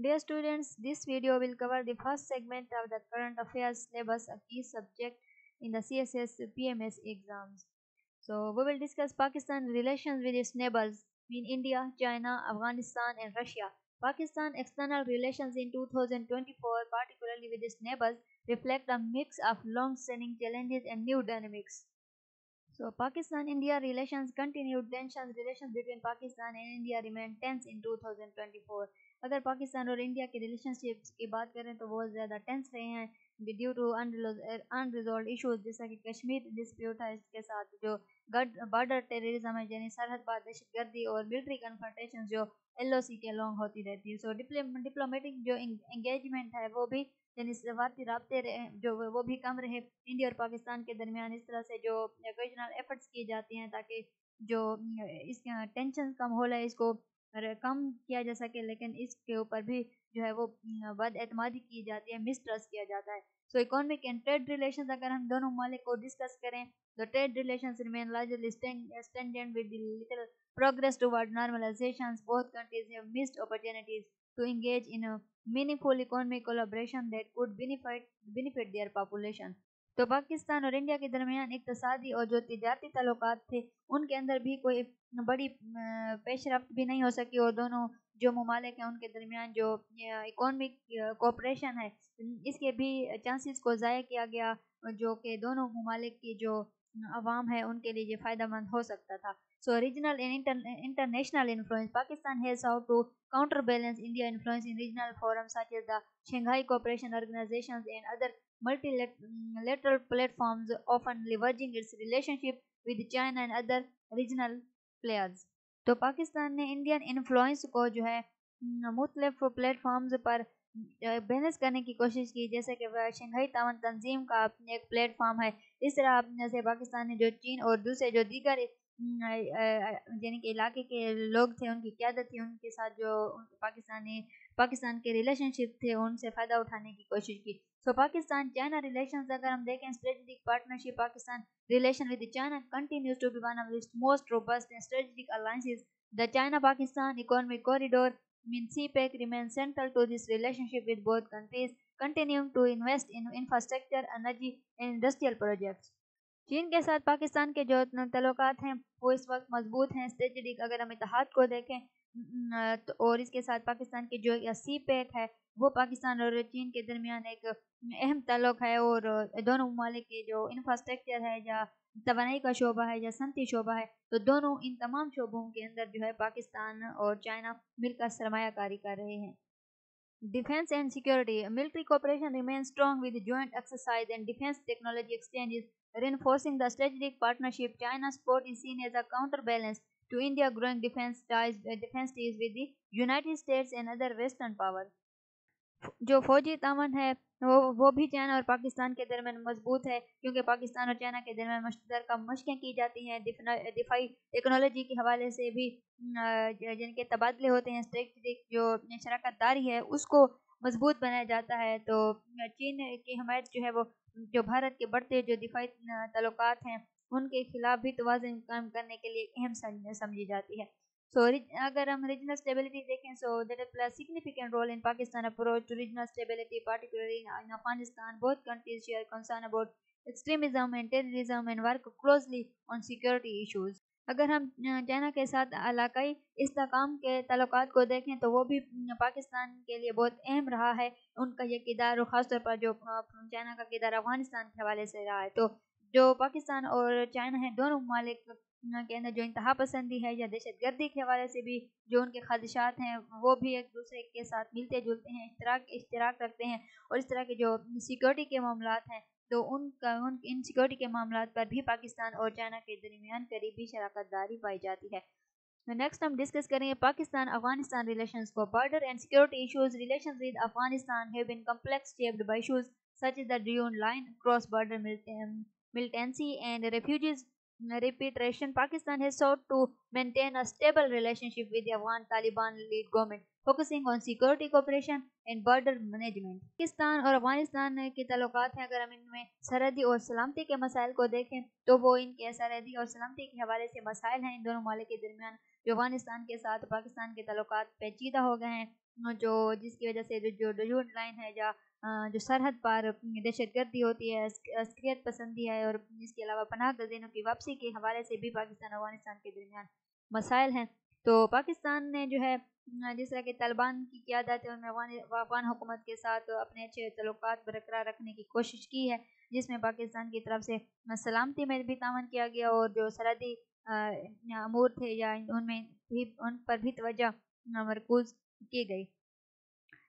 Dear students, this video will cover the first segment of the current affairs syllabus, a key subject in the CSS PMS exams. So we will discuss Pakistan relations with its neighbors in India, China, Afghanistan and Russia. Pakistan external relations in 2024, particularly with its neighbors, reflect a mix of long-standing challenges and new dynamics. So Pakistan-India relations continued tensions relations between Pakistan and India remain tense in 2024. اگر پاکستان اور India کے relation ships کی بات کریں تو بہت زیادہ tennis رہے ہیں ڈیو ٹو ان ایشوز جیسا کہ کشمیر ڈسپیوٹ ہے اس کے ساتھ، جو بارڈر ٹیررزم ہے یعنی سرحد بار دہشت گردی اور ملٹری کنفرٹیشن جو ایل او سی کے لانگ ہوتی رہتی ہے سو ڈپلومیٹک جو انگیجمنٹ ہے، وہ بھی یعنی سفارتی رابطے رہے جو وہ بھی کم رہے۔ انڈیا اور پاکستان کے درمیان اس طرح سے جو اوکیجنل ایفرٹس کی جاتی ہیں تاکہ جو اس ٹینشن کم ہو رہا ہے اس کو کم کیا جا سکے، لیکن اس کے اوپر بھی جو ہے وہ بد اعتمادی کی جاتی ہے مسٹرس کیا جاتا ہے۔ So economic and trade relations اگر ہم دونوں ممالک کو ڈسکس کریں، تو trade relations remain largely stagnant with the little progress toward normalizations both countries have missed opportunities to engage in a meaningful economic collaboration that could benefit benefit their population. تو پاکستان اور India کے درمیان اقتصادی اور جو تجارتی تعلقات تھے، ان کے اندر بھی کوئی بڑی پیش رفت بھی نہیں ہو سکی اور دونوں جو ممالک ہیں، ان کے درمیان جو اکانومک کوپریشن ہے، اس کے بھی چانسز کو ضائع کیا گیا، جو کہ دونوں ممالک کی جو عوام ہے، ان کے لیے یہ فائدہ مند ہو سکتا تھا۔ So regional and international influence Pakistan has how to counterbalance India influence in regional forum such as the Shanghai Cooperation Organisations and other multilateral platforms often leveraging its relationship with China and other regional players. تو پاکستان نے Indian influence کو جو ہے مختلف platforms پر balance کرنے کی کوشش کی۔ جیسے کہ شنگھائی تعاون تنظیم کا ایک پلیٹ فارم ہے۔ اس طرح سے پاکستان نے جو چین اور دوسرے جو دیگر یعنی کہ علاقے کے لوگ تھے، ان کی قیادت تھی۔ ان کے ساتھ جو پاکستانی پاکستان کے ریلیشن شپ تھے ان سے فائدہ اٹھانے کی کوشش کی۔ سو پاکستان چائنا ریلیشنز اگر ہم دیکھیں strategic partnership Pakistan relation with China continues to be one of its most robust and strategic alliances the China Pakistan economic corridor mean CPEC remains central to this relationship with both countries, continuing to invest in infrastructure, energy and industrial projects. چین کے ساتھ پاکستان کے جو تعلقات ہیں وہ اس وقت مضبوط ہیں۔ اسٹریٹجک اگر ہم اتحاد کو دیکھیں اور اس کے ساتھ پاکستان کی جو سی پیک ہے، وہ پاکستان اور چین کے درمیان ایک اہم تعلق ہے اور دونوں ممالک کے جو انفراسٹرکچر ہے یا توانائی کا شعبہ ہے یا صنعتی شعبہ ہے، تو دونوں ان تمام شعبوں کے اندر جو ہے پاکستان اور چائنا مل کر سرمایہ کاری کر رہے ہیں۔ Defence and security military cooperation remain strong with joint exercise and defence technology exchanges reinforcing the strategic partnership China's support is seen as a counterbalance to India growing defense ties, uh, defense ties with the United States and other western powers جو فوجی تعاون ہے وہ وہ بھی China اور پاکستان کے درمیان مضبوط ہے کیونکہ پاکستان اور چائنا کے درمیان مشترکہ مشقیں کی جاتی ہیں دفاعی ٹیکنالوجی کے حوالے سے بھی جن کے تبادلے ہوتے ہیں اسٹریٹجک جو شراکت داری ہے اس کو مضبوط بنایا جاتا ہے تو چین کی حمایت جو ہے وہ جو بھارت کے بڑھتے جو دفاعی تعلقات ہیں ان کے خلاف بھی توازن قائم کرنے کے لیے اہم سمجھی جاتی ہے۔ سو اگر ہم ریجنل اسٹیبلٹی دیکھیں so that is play significant role in Pakistan approach to regional stability particularly in Afghanistan both countries share concern about extremism and terrorism and work closely on security issues اگر ہم China کے ساتھ علاقائی استحکام کے تعلقات کو دیکھیں، تو وہ بھی پاکستان کے لیے بہت اہم رہا ہے۔ ان کا یہ کردار خاص طور پر جو چائنا کا کردار افغانستان کے حوالے سے رہا ہے۔ تو جو پاکستان اور چائنا ہیں، دونوں ممالک کے اندر جو انتہا پسندی ہے یا دہشت گردی کے حوالے سے بھی جو ان کے خدشات ہیں، وہ بھی ایک دوسرے کے ساتھ ملتے جلتے ہیں، اشتراک اشتراک رکھتے ہیں اور اس طرح کے جو سیکورٹی کے معاملات ہیں، تو ان کا، ان سیکورٹی کے معاملات پر بھی پاکستان اور چائنا کے درمیان قریبی شراکت داری پائی جاتی ہے۔ نیکسٹ ہم ڈسکس کریں گے پاکستان افغانستان ریلیشنز کو۔ Border and security issues relations with Afghanistan have been complex shaped by issues such as the Durand line cross border militancy and refugees repatriation, Pakistan has sought to maintain a stable relationship with the Afghan Taliban-led government, focusing on security cooperation and border management. Pakistan اور افغانستان کے تعلقات ہیں اگر ہم ان میں سرحدی اور سلامتی کے مسائل کو دیکھیں تو وہ ان کے سرحدی اور سلامتی کے حوالے سے مسائل ہیں ان دونوں ممالک کے درمیان جو افغانستان کے ساتھ پاکستان کے تعلقات پیچیدہ ہو گئے ہیں جو جس کی وجہ سے جو ڈجوٹ لائن ہے یا جو سرحد پر دہشت گردی ہوتی ہے عسکریت پسندی ہے اور اس کے علاوہ پناہ گزینوں کی واپسی کے حوالے سے بھی پاکستان افغانستان کے درمیان مسائل ہیں۔ تو پاکستان نے جو ہے، جس طرح کہ طالبان کی قیادت ہے انہوں افغان حکومت کے ساتھ اپنے اچھے تعلقات برقرار رکھنے کی کوشش کی ہے، جس میں پاکستان کی طرف سے سلامتی میں بھی تعاون کیا گیا اور جو سرحدی امور تھے یا ان میں بھی، ان پر بھی توجہ مرکوز کی گئی۔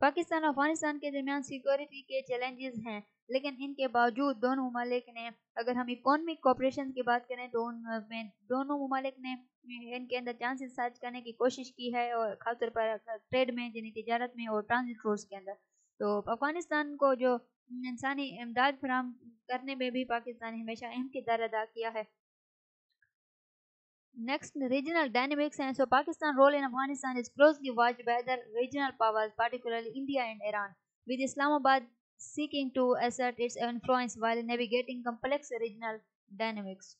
پاکستان اور افغانستان کے درمیان سیکورٹی کے چیلنجز ہیں، لیکن ان کے باوجود دونوں ممالک نے، اگر ہم اکانومک کوپریشن کی بات کریں تو ان میں دونوں ممالک نے ان کے اندر چانسز سرچ کرنے کی کوشش کی ہے اور خاص طور پر ٹریڈ میں یعنی تجارت میں اور ٹرانزٹ روٹس کے اندر۔ تو افغانستان کو جو انسانی امداد فراہم کرنے میں بھی پاکستان نے ہمیشہ اہم کردار ادا کیا ہے۔ نیکسٹ ریجنل ڈائنمکس ہیں so Pakistan role in Afghanistan is closely watch by other regional powers particularly India and Iran with Islamabad seeking to assert its influence while navigating complex regional dynamics.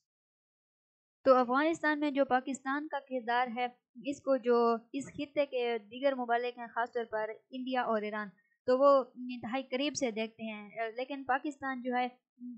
تو افغانستان میں جو پاکستان کا کردار ہے، اس کو جو، اس خطے کے دیگر ممالک ہیں، خاص طور پر انڈیا اور ایران تو وہ انتہائی قریب سے دیکھتے ہیں۔ لیکن پاکستان جو ہے،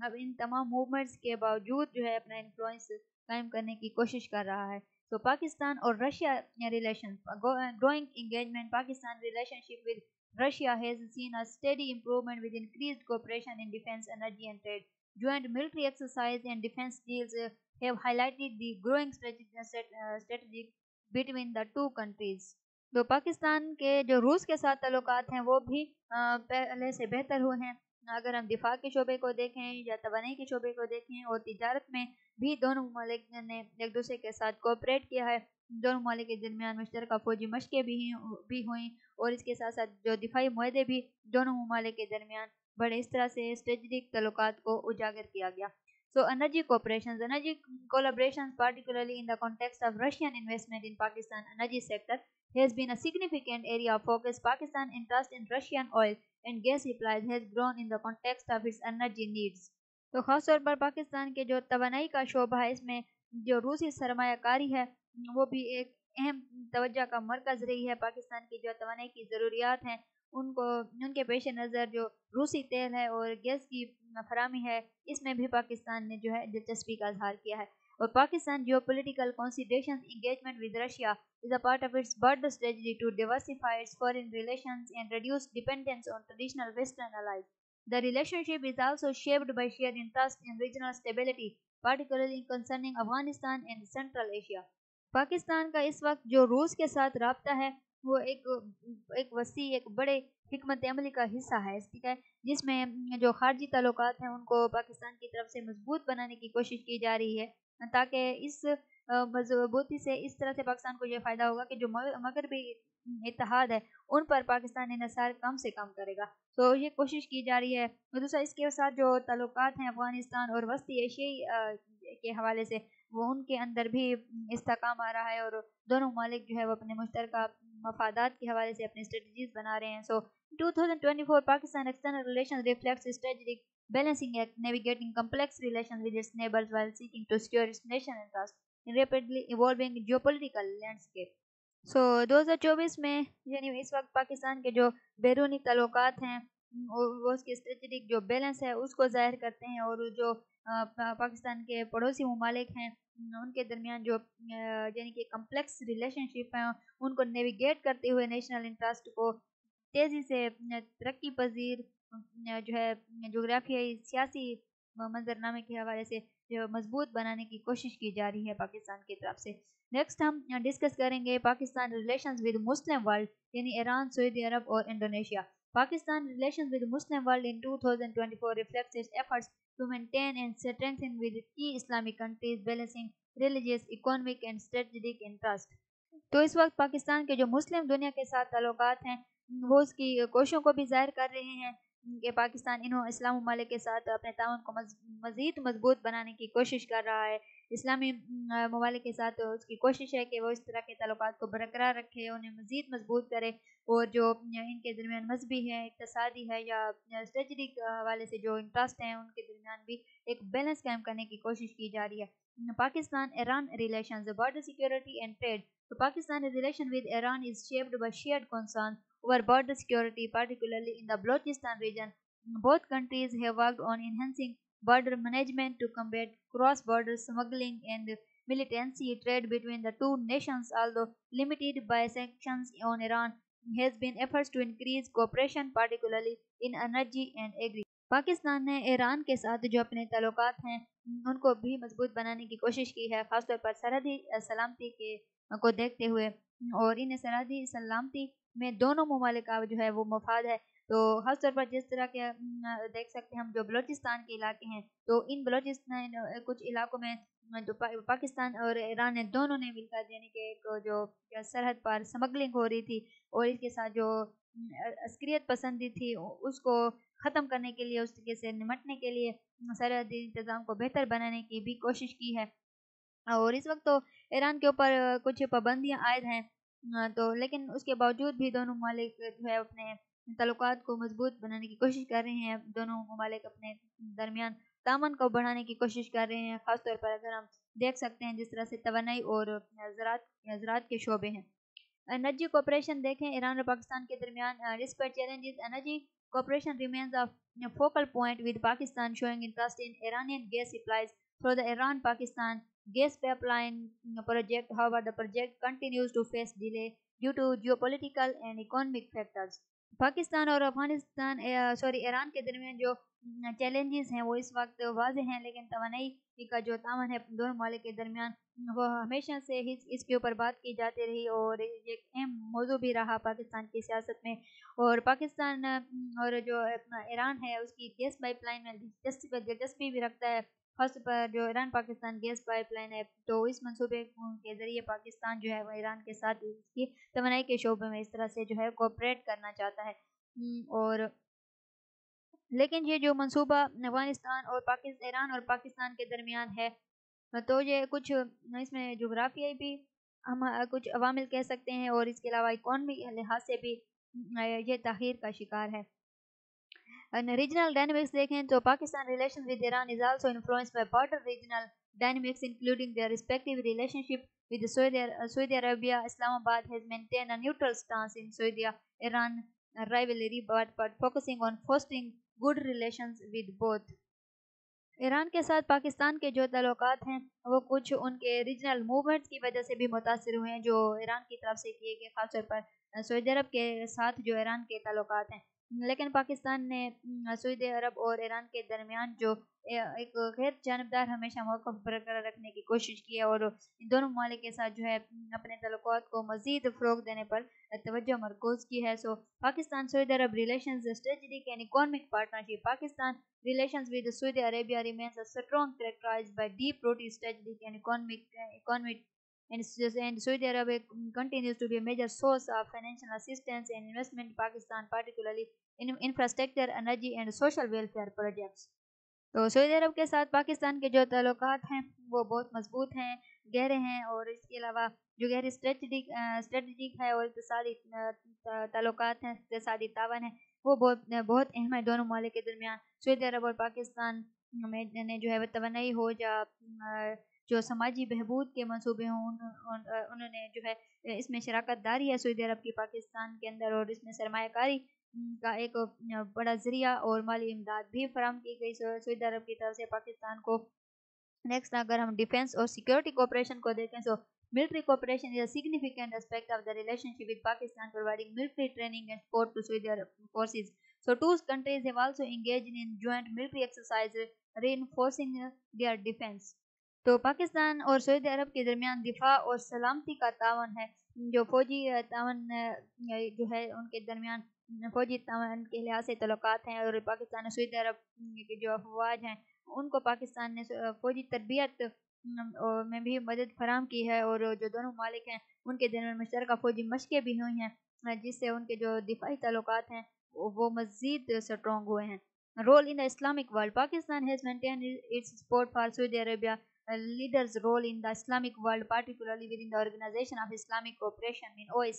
اب ان تمام موومنٹس کے باوجود جو ہے، اپنا انفلوئنس قائم کرنے کی کوشش کر رہا ہے۔ تو پاکستان اور Russia relation growing engagement Pakistan relationship with Russia has seen a steady improvement with increased cooperation in defence energy and trade joint military exercise and defense deals uh, have highlighted the growing strategy uh, uh, between the two countries. تو پاکستان کے جو روس کے ساتھ تعلقات ہیں وہ بھی پہلے سے بہتر ہوئے ہیں۔ اگر ہم دفاع کے شعبے کو دیکھیں یا توانائی کے شعبے کو دیکھیں اور تجارت میں بھی دونوں ممالک نے ایک دوسرے کے ساتھ کوپریٹ کیا ہے دونوں ممالک کے درمیان مشترکہ فوجی مشقیں بھی بھی ہوئیں اور اس کے ساتھ ساتھ جو دفاعی معاہدے بھی دونوں ممالک کے درمیان بڑے اس طرح سے اسٹریٹجک تعلقات کو اجاگر کیا گیا So energy cooperations, energy collaborations, particularly in the context of Russian investment in Pakistan energy sector, has been a significant area of focus. Pakistan interest in Russian oil and gas supplies has grown in the context of its energy needs. تو خاص طور پر پاکستان کے جو توانائی کا شعبہ ہے، اس میں جو روسی سرمایہ کاری ہے، وہ بھی ایک اہم توجہ کا مرکز رہی ہے پاکستان کی جو توانائی کی ضروریات ہیں، ان کو، ان کے پیش نظر جو روسی تیل ہے اور گیس کی فراہمی ہے، اس میں بھی پاکستان نے جو ہے دلچسپی کا اظہار کیا ہے اور Pakistan geopolitical consideration engagement with Russia is a part of its broad strategy to diversify foreign relations and reduce dependence on traditional western allies The relationship is also shaped by shared interest in regional stability, particularly concerning Afghanistan and Central Asia. Pakistan کا اس وقت جو روس کے ساتھ رابطہ ہے وہ ایک ایک وسیع ایک بڑے حکمت عملی کا حصہ ہے ٹھیک ہے جس میں جو خارجی تعلقات ہیں ان کو پاکستان کی طرف سے مضبوط بنانے کی کوشش کی جا رہی ہے تاکہ اس مضبوطی سے اس طرح سے پاکستان کو یہ فائدہ ہوگا کہ جو مغربی اتحاد ہے، ان پر پاکستان انحصار کم سے کم کرے گا۔ تو یہ کوشش کی جا رہی ہے۔ دوسرا، اس کے ساتھ جو تعلقات ہیں افغانستان اور وسطی ایشیائی کے حوالے سے، وہ ان کے اندر بھی استحکام آ رہا ہے اور دونوں ممالک جو ہے وہ اپنے مشترکہ مفادات کے حوالے سے اپنی اسٹریٹجیز بنا رہے ہیں۔ So 2024 Pakistan external relation reflects strategic balancing act navigating complex relation with its neighbours while seeking to secure its nation interest in rapidly evolving geopolitical landscape. So دو ہزار چوبیس میں یعنی اس وقت پاکستان کے جو بیرونی تعلقات ہیں وہ اس کی اسٹریٹجک جو بیلنس ہے اس کو ظاہر کرتے ہیں اور جو پاکستان کے پڑوسی ممالک ہیں ان کے درمیان جو یعنی کہ کمپلیکس ریلیشن شپ ہیں ان کو نیویگیٹ کرتے ہوئے نیشنل انٹرسٹ کو تیزی سے ترقی پذیر جو ہے جغرافیائی سیاسی منظر نامے کے حوالے سے جو مضبوط بنانے کی کوشش کی جا رہی ہے پاکستان کی طرف سے۔ نیکسٹ ہم ڈسکس کریں گے Pakistan relations with Muslim world یعنی ایران سعودی عرب اور Indonesia. Pakistan relations with Muslim world in 2024 reflects its efforts to maintain and strengthen with key Islamic countries balancing religious, economic and strategic interest. تو اس وقت پاکستان کے جو مسلم دنیا کے ساتھ تعلقات ہیں وہ اس کی کوششوں کو بھی ظاہر کر رہے ہیں۔ کہ پاکستان انہوں اسلام ممالک کے ساتھ اپنے تعاون کو مزید مضبوط بنانے کی کوشش کر رہا ہے۔ اسلامی ممالک کے ساتھ اس کی کوشش ہے کہ وہ اس طرح کے تعلقات کو برقرار رکھے، انہیں مزید مضبوط کرے اور جو ان کے درمیان مذہبی ہے، اقتصادی ہے یا اسٹریٹجی حوالے سے جو انٹرسٹ ہیں، ان کے درمیان بھی ایک بیلنس قائم کرنے کی کوشش کی جا رہی ہے۔ Pakistan Iran relations border security and trade Pakistan relation with Iran is shaped by shared concern over border security, particularly in the Balochistan region. Both countries have worked on enhancing border management to combat cross-border smuggling and militancy trade between the two nations, although limited by sanctions on Iran, has been efforts to increase cooperation, particularly in energy and agri. Pakistan نے Iran کے ساتھ جو اپنے تعلقات ہیں ان کو بھی مضبوط بنانے کی کوشش کی ہے خاص طور پر سرحدی سلامتی کے کو دیکھتے ہوئے اور ان سرحدی سلامتی میں دونوں ممالک کا جو ہے وہ مفاد ہے۔ تو خاص طور پر جس طرح کے دیکھ سکتے ہیں ہم جو بلوچستان کے علاقے ہیں، تو ان بلوچستان کچھ علاقوں میں جو پاکستان اور ایران نے دونوں نے مل کر یعنی کہ ایک جو سرحد پر سمگلنگ ہو رہی تھی اور اس کے ساتھ جو عسکریت پسندی تھی، اس کو ختم کرنے کے لیے، اس طریقے سے نمٹنے کے لیے سرحدی انتظام کو بہتر بنانے کی بھی کوشش کی ہے۔ اور اس وقت تو ایران کے اوپر کچھ پابندیاں عائد ہیں۔ ہاں، تو لیکن اس کے باوجود بھی دونوں ممالک جو ہے اپنے تعلقات کو مضبوط بنانے کی کوشش کر رہے ہیں۔ دونوں ممالک اپنے درمیان تعاون کو بڑھانے کی کوشش کر رہے ہیں۔ خاص طور پر اگر ہم دیکھ سکتے ہیں جس طرح سے توانائی اور زراعت زراعت کے شعبے ہیں۔ انرجی کوپریشن دیکھیں، ایران اور پاکستان کے درمیان respect challenges. Energy cooperation remains of focal point with Pakistan showing interest in Iranian gas supplies through the Iran Pakistan gas pipeline project. However, the project continues to face delay due to geopolitical and economic factors. Pakistan اور Afghanistan sorry Iran کے درمیان جو hm, challenges ہیں وہ اس وقت واضح ہیں لیکن توانائی کا جو تعاون ہے دونوں ممالک کے درمیان hm، وہ ہمیشہ سے ہی اس کے اوپر بات کی جاتی رہی اور یہ ایک اہم موضوع بھی رہا پاکستان کی سیاست میں اور پاکستان hm، اور جو ایران ہے اس کی گیس پائپ لائن میں دلچسپی بھی رکھتا ہے فرسٹ پر جو Iran Pakistan gas pipeline ہے، تو اس منصوبے کے ذریعے پاکستان جو ہے، وہ ایران کے ساتھ اس کی توانائی کے شعبے میں اس طرح سے جو ہے کوپریٹ کرنا چاہتا ہے۔ اور لیکن یہ جو منصوبہ افغانستان اور پاکستان ایران اور پاکستان کے درمیان ہے، تو یہ کچھ اس میں جغرافیائی بھی ہم، کچھ عوامل کہہ سکتے ہیں اور اس کے علاوہ اکانومی لحاظ سے بھی یہ تاخیر کا شکار ہے۔ ریجنل ڈائنمکس دیکھیں تو Pakistan relation with Iran is also influence by border regional dynamics including their respective relationship with Saudi Arabia Islamabad has maintain a neutral stance in Saudi Iran rivalry but, but focusing on fostering good relations with both. Iran کے ساتھ پاکستان کے جو تعلقات ہیں وہ کچھ ان کے regional movements کی وجہ سے بھی متاثر ہوئے ہیں جو ایران کی طرف سے کیے گئے خاص طور پر سعودی عرب کے ساتھ جو ایران کے تعلقات ہیں لیکن پاکستان نے سعودی عرب اور ایران کے درمیان جو ایک غیر جانبدار ہمیشہ موقف برقرار رکھنے کی کوشش کی ہے اور ان دونوں ممالک کے ساتھ جو ہے اپنے تعلقات کو مزید فروغ دینے پر توجہ مرکوز کی ہے۔ So, Pakistan Saudi Arab relations strategic and economic partnership Pakistan relations with Saudi Arabia remains strong characterise by deep rooted strategic and economic economic and, and Saudi Arabia continues to be a major source of financial assistance and investment in Pakistan, particularly in infrastructure, energy and social welfare projects. تو سعودی عرب کے ساتھ پاکستان کے جو تعلقات ہیں وہ بہت مضبوط ہیں گہرے ہیں اور اس کے علاوہ جو گہری اسٹریٹجک اسٹریٹجک ہے اور اقتصادی تعلقات ہیں اقتصادی تعاون ہے وہ بہت بہت اہم ہے دونوں ممالک کے درمیان سعودی عرب اور پاکستان میں نے جو ہے وہ توانائی ہو جا جو سماجی بہبود کے منصوبے ہوں انہوں نے جو ہے، اس میں شراکت داری ہے سعودی عرب کی، پاکستان کے اندر، اور اس میں سرمایہ کاری کا ایک بڑا ذریعہ اور مالی امداد بھی فراہم کی گئی سعودی عرب کی طرف سے پاکستان کو نیکسٹ اگر ہم ڈیفینس اور سیکورٹی کوپریشن کو دیکھیں، so military cooperation is a significant aspect of the relationship with Pakistan providing military training and support to Saudi Arab forces So two countries have also engaged in joint military exercises reinforcing their defense. تو پاکستان اور سعودی عرب کے درمیان دفاع اور سلامتی کا تعاون ہے۔ جو فوجی تعاون، جو ہے، ان کے درمیان فوجی تعاون کے لحاظ سے تعلقات ہیں اور پاکستان اور سعودی عرب کے جو افواج ہیں، ان کو پاکستان نے فوجی تربیت میں بھی مدد فراہم کی ہے اور جو دونوں مالک ہیں، ان کے درمیان مشترکہ فوجی مشقیں بھی ہوئی ہیں، جس سے ان کے جو دفاعی تعلقات ہیں، وہ مزید سٹرونگ ہوئے ہیں۔ Role in the Islamic world, Pakistan has maintain its support for Saudi Arabia leaders role in the Islamic world particularly within the organisation of Islamic cooperation in O A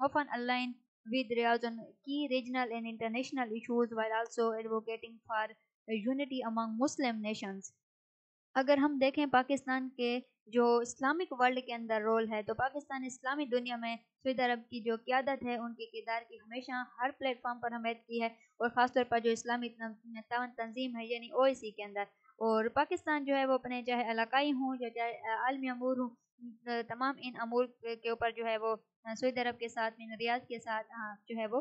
often align with Riyadh on key regional and international issues while also advocating for unity among Muslim nations. اگر ہم دیکھیں پاکستان کے جو Islamic world کے اندر role ہے تو پاکستان اسلامی دنیا میں سعودی عرب کی جو قیادت ہے ان کے کردار کی ہمیشہ ہر پلیٹ فارم پر حمایت کی ہے اور خاص طور پر جو اسلامی تعاون تنظیم ہے یعنی او ای سی کے اندر اور پاکستان جو ہے وہ اپنے چاہے علاقائی ہوں یا چاہے عالمی امور ہوں تمام ان امور کے اوپر جو ہے وہ، سعودی عرب کے ساتھ من ریاض کے ساتھ ہاں، جو ہے وہ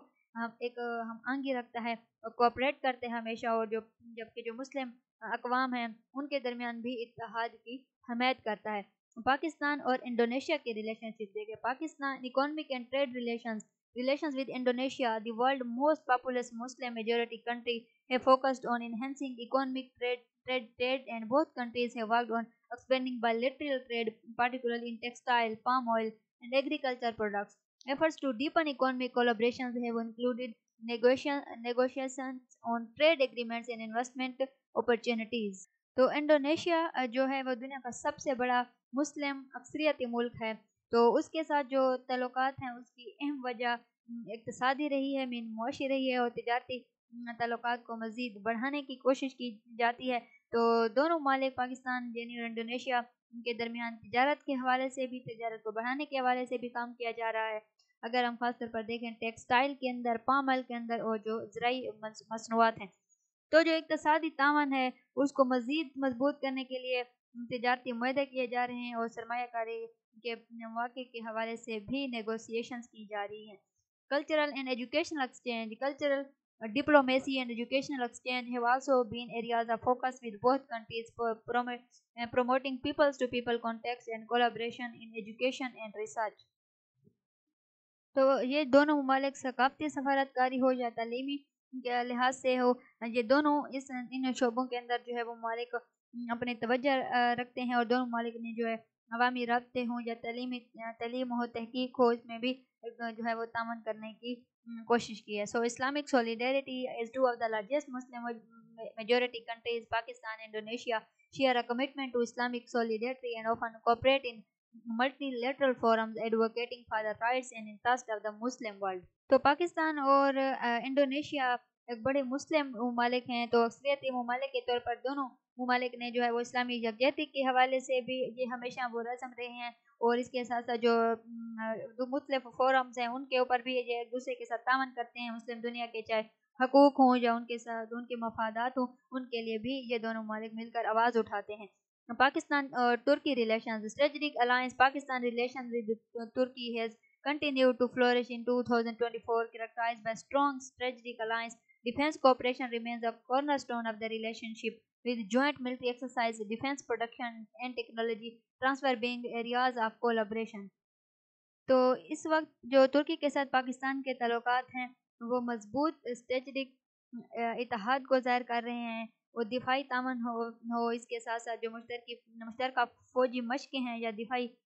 ایک، ہم آنگی رکھتا ہے کوپریٹ کرتے ہیں ہمیشہ اور جو، جبکہ جو مسلم اقوام ہیں، ان کے درمیان بھی اتحاد کی حمایت کرتا ہے۔ پاکستان اور انڈونیشیا کے ریلیشن شپ دیکھیں۔ Pakistan economic and trade relations relations with Indonesia the world most populous Muslim majority country ہے focused on enhancing economic trade trade trade and both countries ہے worked on expanding bilateral trade particularly in textile, palm oil and agriculture products. Efforts to deepen economic collaborations have included negotiations on trade agreements and investment opportunities. تو Indonesia جو ہے وہ دنیا کا سب سے بڑا مسلم اکثریتی ملک ہے تو اس کے ساتھ جو تعلقات ہیں اس کی اہم وجہ اقتصادی رہی ہے مین معاشی رہی ہے اور تجارتی تعلقات کو مزید بڑھانے کی کوشش کی جاتی ہے۔ تو دونوں ممالک، پاکستان یعنی اور انڈونیشیا کے درمیان تجارت کے حوالے سے بھی، تجارت کو بڑھانے کے حوالے سے بھی کام کیا جا رہا ہے۔ اگر ہم خاص طور پر دیکھیں ٹیکسٹائل کے اندر پامل کے اندر اور جو زرعی مصنوعات ہیں، تو جو اقتصادی تعاون ہے، اس کو مزید مضبوط کرنے کے لیے تجارتی معاہدے کیے جا رہے ہیں اور سرمایہ کاری کے مواقع کے حوالے سے بھی نیگوسیشنز کی جا رہی ہیں۔ Cultural and educational exchange cultural diplomacy and educational exchange have also been areas of focus with both countries for promoting people to people contacts and collaboration in education and research. تو یہ دونوں ممالک ثقافتی سفارت کاری ہو یا تعلیمی کے لحاظ سے ہو، یہ دونوں اس، ان شعبوں کے اندر جو ہے وہ ممالک اپنے توجہ رکھتے ہیں اور دونوں ممالک نے جو ہے عوامی رابطے ہوں یا تعلیمی، تعلیم ہو، تحقیق ہو، اس میں بھی جو ہے وہ تعاون کرنے کی کوشش کی ہے۔ So Islamic solidarity is two of the largest Muslim majority countries Pakistan Indonesia share a commitment to Islamic solidarity and often cooperate in multilateral forums advocating for the rights and interest of the Muslim world تو پاکستان اور uh, Indonesia ایک بڑے مسلم ممالک ہیں۔ تو اکثریتی ممالک کے طور پر دونوں ممالک نے جو ہے وہ اسلامی یکجہتی کے حوالے سے بھی یہ ہمیشہ وہ رسم رہے ہیں۔ اور اس کے ساتھ ساتھ جو مختلف فورمز ہیں، ان کے اوپر بھی یہ ایک دوسرے کے ساتھ تعاون کرتے ہیں مسلم دنیا کے، چاہے حقوق ہوں یا ان کے ساتھ، ان کے مفادات ہوں، ان کے لیے بھی یہ دونوں ممالک مل کر آواز اٹھاتے ہیں۔ پاکستان اور Turkey relations strategic alliance Pakistan relation with Turkey has continue to flourish in 2024 characterized by strong strategic alliance defense cooperation remains a cornerstone of the relationship with joint military exercise defense production and technology transfer being areas of collaboration. تو اس وقت جو ترکی کے ساتھ پاکستان کے تعلقات ہیں، وہ مضبوط اسٹریٹجک اتحاد کو ظاہر کر رہے ہیں۔ وہ دفاعی تعاون ہو ہو، اس کے ساتھ ساتھ جو مشترکی مشترکہ فوجی مشقیں ہیں یا دفاعی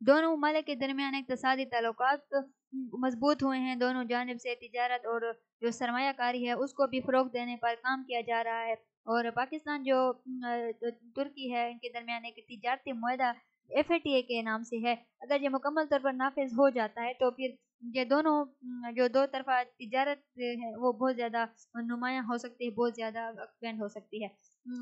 دونوں ممالک کے درمیان اقتصادی تعلقات مضبوط ہوئے ہیں۔ دونوں جانب سے تجارت اور جو سرمایہ کاری ہے اس کو بھی فروغ دینے پر کام کیا جا رہا ہے۔ اور پاکستان جو ترکی ہے ان کے درمیان ایک تجارتی معاہدہ ایف اے ٹی اے کے نام سے ہے اگر یہ مکمل طور پر نافذ ہو جاتا ہے تو پھر یہ دونوں جو دو طرفہ تجارت ہے وہ بہت زیادہ نمایاں ہو سکتی ہے بہت زیادہ ایکسپینڈ ہو سکتی ہے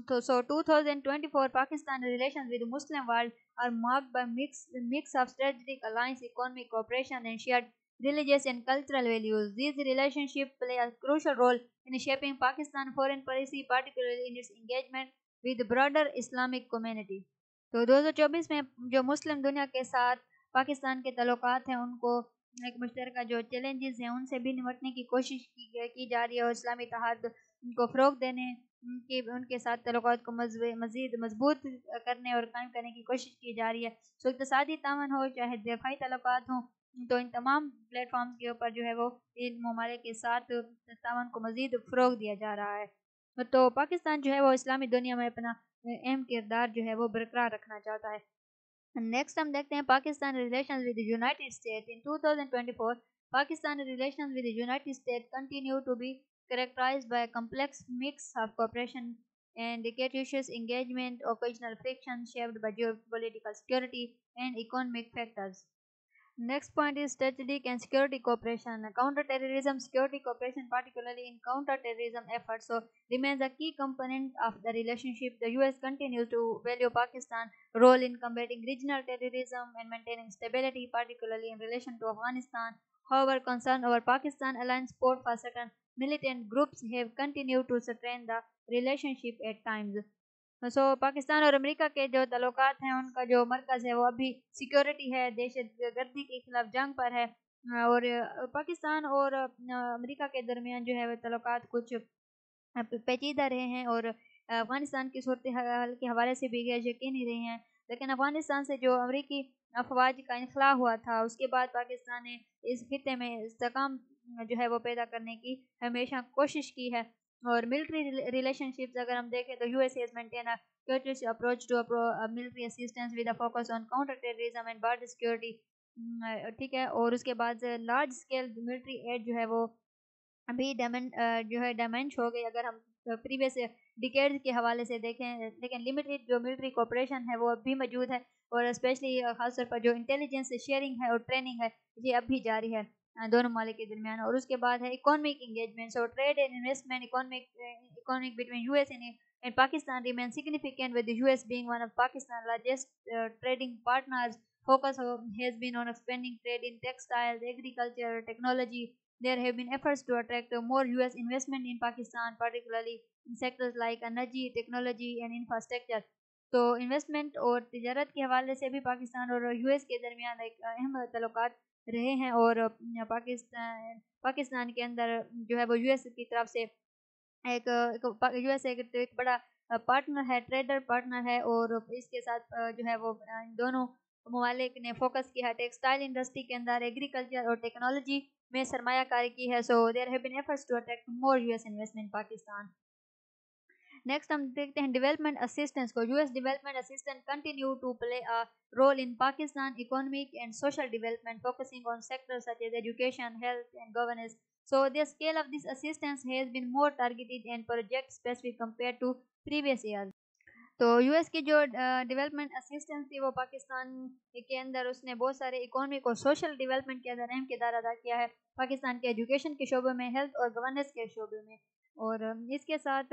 تو so two thousand twenty four Pakistan relation with Muslim world are mark by mix mix of strategic alliance economic cooperation and shared religious and cultural values. These relationships play a crucial role in shaping Pakistan foreign policy, particularly in its engagement with the broader Islamic community. تو دو ہزار چوبیس میں جو مسلم دنیا کے ساتھ پاکستان کے تعلقات ہیں، ان کو ایک مشترکہ جو چیلنجز ہیں، ان سے بھی نمٹنے کی کوشش کی جا رہی ہے اور اسلامی اتحاد کو فروغ دینے کی، ان کے ساتھ تعلقات کو مزید مضبوط کرنے اور قائم کرنے کی کوشش کی جا رہی ہے۔ سو اقتصادی تعاون ہو، چاہے دفاعی تعلقات ہوں، تو ان تمام پلیٹ فارمز کے اوپر جو ہے وہ ان ممالک کے ساتھ تعاون کو مزید فروغ دیا جا رہا ہے۔ تو پاکستان جو ہے وہ اسلامی دنیا میں اپنا اہم کردار جو ہے وہ برقرار رکھنا چاہتا ہے۔ نیکسٹ ہم دیکھتے ہیں Pakistan relations with the united state in 2024 Pakistan relations with the united state continue to be characterize by complex mix of cooperation and ایکیٹیوشیس engagement occasional friction shaped by geopolitical security and economic factors Next point is strategic and security cooperation. Counter-terrorism security cooperation, particularly in counter-terrorism efforts, so remains a key component of the relationship. The US continues to value Pakistan's role in combating regional terrorism and maintaining stability, particularly in relation to Afghanistan. However, concern over Pakistan alliance support for certain militant groups have continued to strain the relationship at times. So Pakistan اور امریکہ کے جو تعلقات ہیں، ان کا جو مرکز ہے، وہ ابھی سیکیورٹی ہے، دہشت گردی کے خلاف جنگ پر ہے۔ اور پاکستان اور امریکہ کے درمیان جو ہے، وہ تعلقات کچھ پیچیدہ رہے ہیں۔ اور افغانستان کی صورتحال کے حوالے سے بھی غیر یقینی رہے ہیں۔ لیکن افغانستان سے جو امریکی افواج کا انخلاء ہوا تھا، اس کے بعد پاکستان نے اس خطے میں استحکام جو ہے، وہ پیدا کرنے کی ہمیشہ کوشش کی ہے۔ اور ملٹری ریلیشن شپس اگر ہم دیکھیں تو U S has maintain approach to military assistance with focus on counter terrorism and border security ٹھیک ہے، اور اس کے بعد لارج اسکیل ملٹری ایڈ جو ہے وہ ابھی ڈیمن uh, جو ہے ڈیمنش ہو گئی۔ اگر ہم پریویس ڈکیڈ کے حوالے سے دیکھیں، لیکن لمیٹڈ جو ملٹری کوپریشن ہے وہ اب بھی موجود ہے اور اسپیشلی خاص طور پر جو انٹیلیجنس شیئرنگ ہے اور ٹریننگ ہے، یہ اب بھی جاری ہے۔ دونوں ممالک کے درمیان اور اس کے بعد ہے economic engagement so trade and investment economic economic between U S and Pakistan remain significant with U S being one of Pakistan largest trading partners focus has been on expanding trade in textiles, agriculture, technology. There have been efforts to attract more US investment in Pakistan, particularly in sectors like energy, technology and infrastructure. تو investment اور تجارت کے حوالے سے بھی پاکستان اور U S کے درمیان ایک اہم تعلقات رہے ہیں اور پاکستان پاکستان کے اندر جو ہے وہ یو ایس کی طرف سے ایک یو ایس ایک بڑا پارٹنر ہے، ٹریڈر پارٹنر ہے اور اس کے ساتھ جو ہے وہ دونوں ممالک نے فوکس کیا ہے ٹیکسٹائل انڈسٹری کے اندر ایگریکلچر اور ٹیکنالوجی میں سرمایہ کاری کی ہے۔ So there have been efforts to attract more U S investment Pakistan next ہم دیکھتے ہیں ڈیولپمنٹ اسسٹنس کو. U S development assistant continue to play role in Pakistan economic and social development focusing on sector such as education health and governance so the scale of this assistance has been more targeted and project specific compare to previous year تو U S کی جو development assistance تھی وہ پاکستان کے اندر اس نے بہت سارے economic اور سوشل ڈیولپمنٹ کے اندر اہم کردار ادا کیا ہے پاکستان کے ایجوکیشن کے شعبے میں ہیلتھ اور گورننس کے شعبے میں اور اس کے ساتھ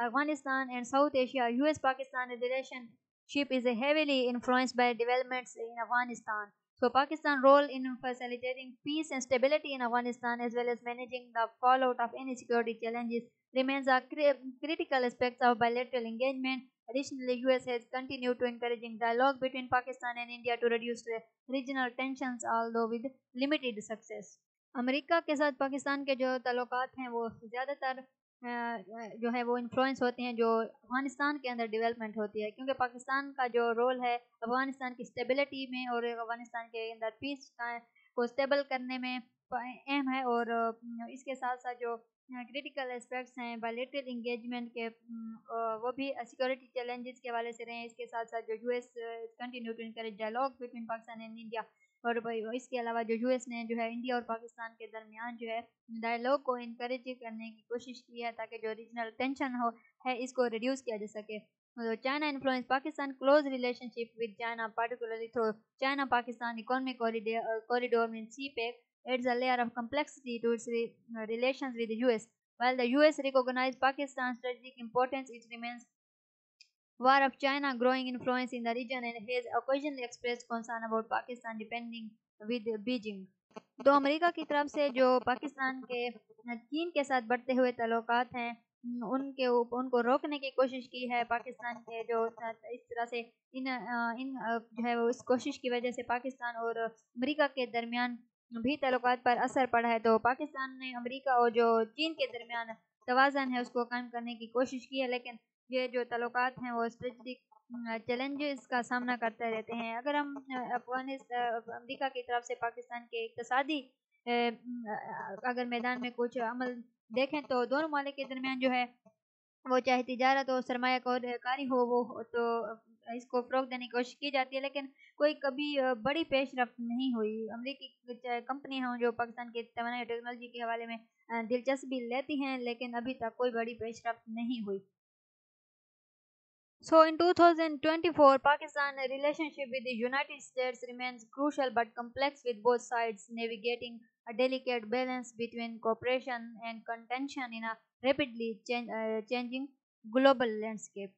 Afghanistan and South Asia, US-Pakistan relations ship is heavily influenced by developments in Afghanistan. So Pakistan's role in facilitating peace and stability in Afghanistan as well as managing the fallout of any security challenges remains a critical aspect of bilateral engagement. Additionally, US has continued to encourage dialogue between Pakistan and India to reduce regional tensions, although with limited success. امریکہ کے ساتھ پاکستان کے جو تعلقات ہیں وہ زیادہ تر جو ہے وہ انفلوئنس ہوتے ہیں، جو افغانستان کے اندر ڈیولپمنٹ ہوتی ہے۔ کیونکہ پاکستان کا جو رول ہے، افغانستان کی اسٹیبلٹی میں اور افغانستان کے اندر پیس کو اسٹیبل کرنے میں اہم ہے اور اس کے ساتھ ساتھ جو کرٹیکل اسپیکٹس ہیں بائلیٹرل انگیجمنٹ کے وہ بھی سیکورٹی چیلنجز کے حوالے سے رہے ہیں۔ اس کے ساتھ ساتھ جو U S continue to encourage dialogue between Pakistan and India اور اس کے علاوہ جو یو ایس نے جو ہے انڈیا اور پاکستان کے درمیان جو ہے ڈائلاگ کو انکریج کرنے کی کوشش کی ہے تاکہ جو ریجنل ٹینشن ہو ہے اس کو ریڈیوس کیا جا سکے China influence Pakistan close relationship with China particularly through China Pakistan economic corridor main CPEC adds a layer of complexity to its re relations with the US. While the US recognizes Pakistan's strategic importance, it remains war of China growing influence in the region and has occasionally expressed concern about Pakistan depending with Beijing. تو امریکہ کی طرف سے جو پاکستان کے چین کے ساتھ بڑھتے ہوئے تعلقات ہیں ان کے ان کو روکنے کی کوشش کی ہے پاکستان کے جو اس طرح سے ان ان جو ہے وہ اس کوشش کی وجہ سے پاکستان اور امریکہ کے درمیان بھی تعلقات پر اثر پڑا ہے تو پاکستان نے امریکہ اور جو چین کے درمیان توازن ہے اس کو قائم کرنے کی کوشش کی ہے لیکن یہ جو تعلقات ہیں وہ اسٹریٹجک چیلنجز کا سامنا کرتے رہتے ہیں۔ اگر ہم افغانستان امریکہ کی طرف سے پاکستان کے اقتصادی اگر میدان میں کچھ عمل دیکھیں تو دونوں مالک کے درمیان جو ہے وہ چاہے تجارت ہو، سرمایہ کاری ہو، وہ تو اس کو فروغ دینے کی کوشش کی جاتی ہے، لیکن کوئی کبھی بڑی پیش رفت نہیں ہوئی۔ امریکی کمپنی ہوں جو پاکستان کے توانائی ٹیکنالوجی کے حوالے میں دلچسپی لیتی ہیں، لیکن ابھی تک کوئی بڑی پیش رفت نہیں ہوئی۔ So in 2024, Pakistan's relationship with the United States remains crucial but complex with both sides navigating a delicate balance between cooperation and contention in a rapidly change, uh, changing global landscape.